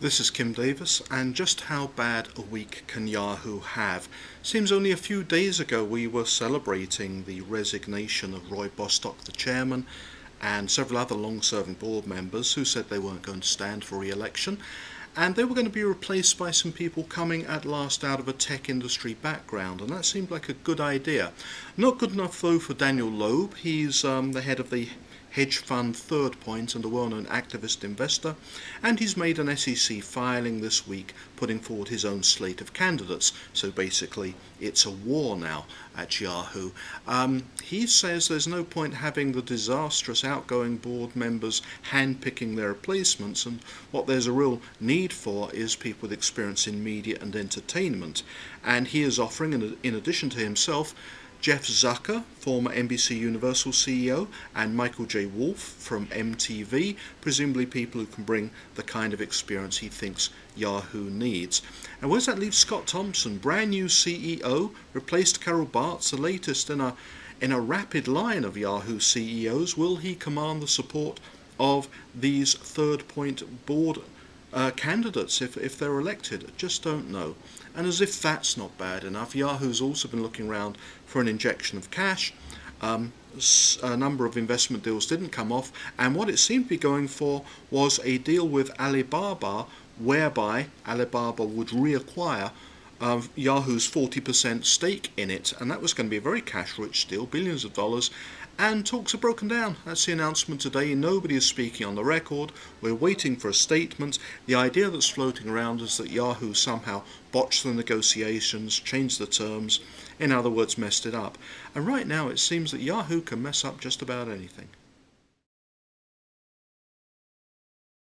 This is Kim Davis, and just how bad a week can Yahoo have? Seems only a few days ago we were celebrating the resignation of Roy Bostock, the chairman, and several other long serving board members who said they weren't going to stand for re election. And they were going to be replaced by some people coming at last out of a tech industry background, and that seemed like a good idea. Not good enough, though, for Daniel Loeb. He's um, the head of the hedge fund Third Point and a well-known activist investor, and he's made an SEC filing this week putting forward his own slate of candidates. So basically, it's a war now at Yahoo. Um, he says there's no point having the disastrous outgoing board members handpicking their replacements, and what there's a real need for is people with experience in media and entertainment. And he is offering, in addition to himself, Jeff Zucker, former NBC Universal CEO, and Michael J. Wolf from MTV, presumably people who can bring the kind of experience he thinks Yahoo needs. And where does that leave Scott Thompson, brand new CEO, replaced Carol Bartz, the latest in a in a rapid line of Yahoo CEOs? Will he command the support of these third point board uh, candidates if, if they're elected. Just don't know. And as if that's not bad enough, Yahoo's also been looking around for an injection of cash. Um, a number of investment deals didn't come off, and what it seemed to be going for was a deal with Alibaba whereby Alibaba would reacquire um, Yahoo's 40% stake in it, and that was going to be a very cash rich deal, billions of dollars. And talks are broken down. That's the announcement today. Nobody is speaking on the record. We're waiting for a statement. The idea that's floating around is that Yahoo somehow botched the negotiations, changed the terms, in other words, messed it up. And right now it seems that Yahoo can mess up just about anything.